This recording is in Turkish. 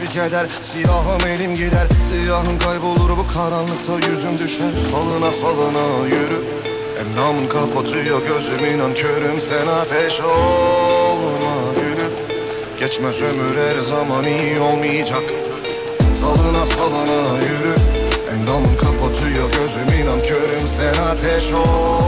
teşvik eder. Siyahım elim gider. Siyahım kaybolur. Bu karanlıkta yüzüm düşer. Salına salına yürü. Endamın kapatıyor gözüm inan körüm Sen ateş olma gülüm. Geçmez ömür her zaman iyi olmayacak. Salına salına yürü. Endamın kapatıyor gözüm inan körüm Sen ateş ol